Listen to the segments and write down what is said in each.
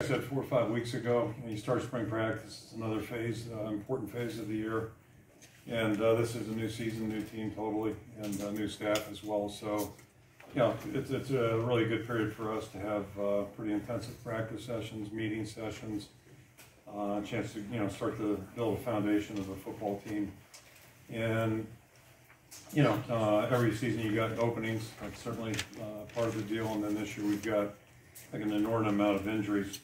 I said four or five weeks ago, you start spring practice, it's another phase, uh, important phase of the year. And uh, this is a new season, new team totally, and uh, new staff as well. So, you know, it's, it's a really good period for us to have uh, pretty intensive practice sessions, meeting sessions, uh, a chance to, you know, start to build a foundation of a football team. And, you know, uh, every season you got openings, that's certainly part of the deal. And then this year we've got like an inordinate amount of injuries.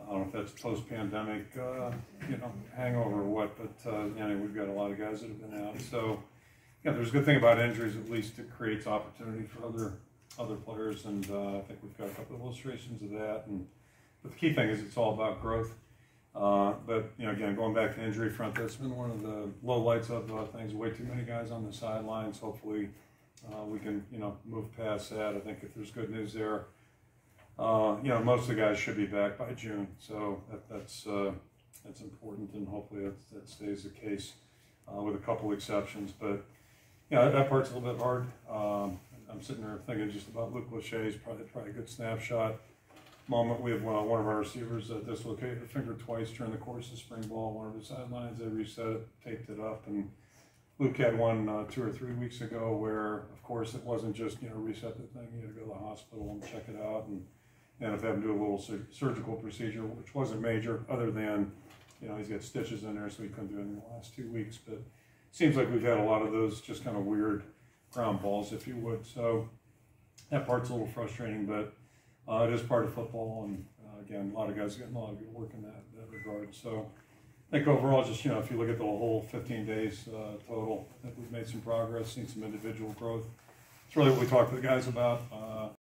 I don't know if that's post-pandemic, uh, you know, hangover or what, but, uh, you know, we've got a lot of guys that have been out. So, yeah, there's a good thing about injuries, at least it creates opportunity for other, other players. And, uh, I think we've got a couple of illustrations of that. And, but the key thing is it's all about growth. Uh, but, you know, again, going back to injury front, that's been one of the low lights of uh, things. Way too many guys on the sidelines. Hopefully, uh, we can, you know, move past that. I think if there's good news there, uh, you know, most of the guys should be back by June, so that, that's uh, that's important, and hopefully that, that stays the case, uh, with a couple exceptions. But yeah, that, that part's a little bit hard. Um, I'm sitting there thinking just about Luke Lachey's probably probably a good snapshot moment. We have one, one of our receivers that dislocated a finger twice during the course of spring ball. One of the sidelines, they reset it, taped it up, and Luke had one uh, two or three weeks ago where, of course, it wasn't just you know reset the thing. You had to go to the hospital and check it out and and if having to do a little sur- surgical procedure, which wasn't major, other than, you know, he's got stitches in there, so he couldn't do it in the last two weeks. But seems like we've had a lot of those just kind of weird ground balls, if you would. So that part's a little frustrating, but uh, it is part of football, and uh, again, a lot of guys are getting a lot of good work in that, that regard. So I think overall, just you know, if you look at the whole 15 days uh, total, I think we've made some progress, seen some individual growth. It's really what we talked to the guys about. Uh,